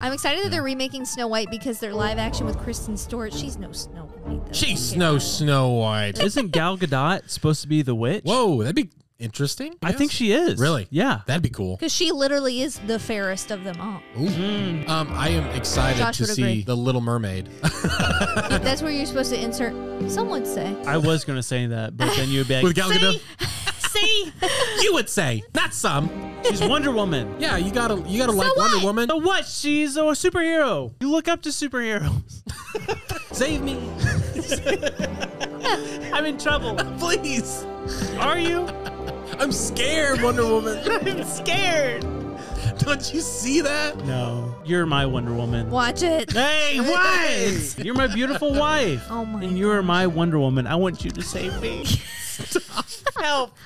I'm excited that they're remaking Snow White because they're live action with Kristen Stewart. She's no Snow White. though. She's no Snow White. Isn't Gal Gadot supposed to be the witch? Whoa, that'd be interesting. I think she is. Really? Yeah. That'd be cool. Because she literally is the fairest of them all. Ooh. Um, I am excited Josh to see agree. the Little Mermaid. That's where you're supposed to insert. Some would say. I was gonna say that, but then you'd be like, With Gal Gadot, See, you would say, not some. she's Wonder Woman. Yeah, you gotta, you gotta like what? Wonder Woman. So what? She's a superhero. You look up to superheroes. Save me, I'm in trouble. please. Are you? I'm scared, Wonder Woman. I'm scared. Don't you see that? No, you're my Wonder Woman. watch it. Hey, what? You're my beautiful wife. Oh my And you're my Wonder Woman. I want you to save me. Help.